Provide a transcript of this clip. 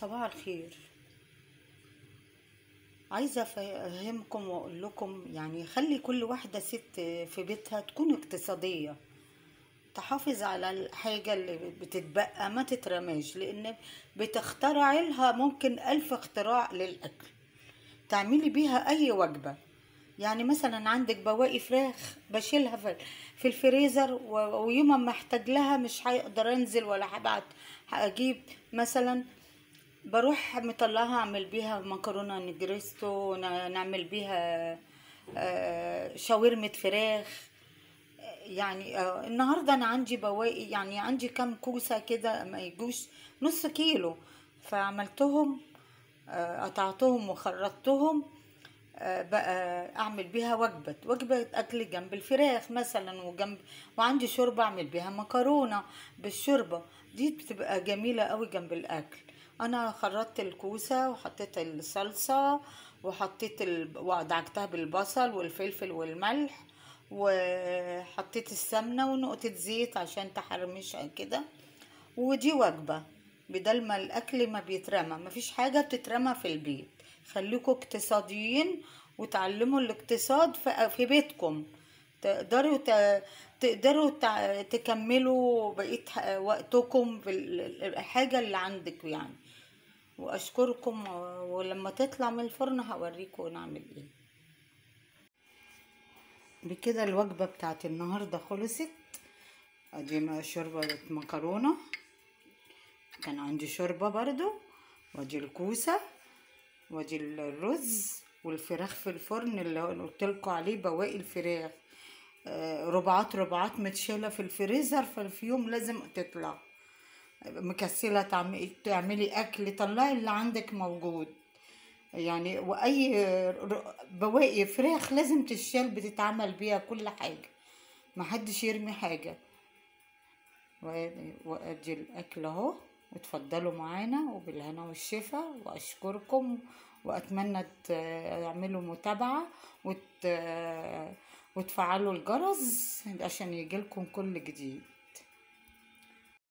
صباح الخير. عايزة أفهمكم وأقول لكم يعني خلي كل واحدة ست في بيتها تكون اقتصادية. تحافظ على الحاجة اللي بتتبقى ما تترماش لأن بتخترعي لها ممكن ألف اختراع للأكل. تعملي بيها أي وجبة. يعني مثلا عندك بواقي فراخ بشيلها في الفريزر ويوم ما احتاج لها مش هقدر أنزل ولا هبعت هجيب مثلا بروح مطلعها اعمل بيها مكرونة نجريسكو ن- نعمل بيها آه، شاورمة فراخ. يعني آه، النهارده أنا عندي بواقي يعني عندي كام كوسة كده ما يجوش نص كيلو. فعملتهم آه، قطعتهم وخرطتهم بقى أعمل بيها وجبة. وجبة أكل جنب الفراخ مثلا وجنب وعندي شوربة أعمل بيها مكرونة بالشوربة. دي بتبقى جميلة قوي جنب الأكل. أنا خرطت الكوسة وحطيت الصلصة وحطيت ال... ودعكتها بالبصل والفلفل والملح وحطيت السمنة ونقطة زيت عشان تحرمش كده. ودي وجبة بدل ما الأكل ما بيترمى مفيش حاجة بتترمى في البيت. خليكوا اقتصاديين وتعلموا الاقتصاد في بيتكم. تقدروا تقدروا تكملوا بقية وقتكم في ال- الحاجة اللي عندك يعني. وأشكركم و- ولما تطلع من الفرن هوريكم نعمل إيه. بكده الوجبة بتاعت النهاردة خلصت. أدي شوربة مكرونة. كان عندي شوربة برضو. وأدي الكوسة. وأدي الرز. والفراخ في الفرن اللي قلت عليه بواقي الفراخ. ربعات ربعات متشالة في الفريزر ففي يوم لازم تطلع. مكسلة تعملي, أكل طلعي اللي عندك موجود. يعني وأي بواقي فراخ لازم تشال بتتعمل بيها كل حاجة. محدش يرمي حاجة. وأدي الأكل أهو. اتفضلوا معانا وبالهنا والشفا وأشكركم وأتمنى تعملوا متابعة وت... وتفعلوا الجرس عشان يجيلكم كل جديد.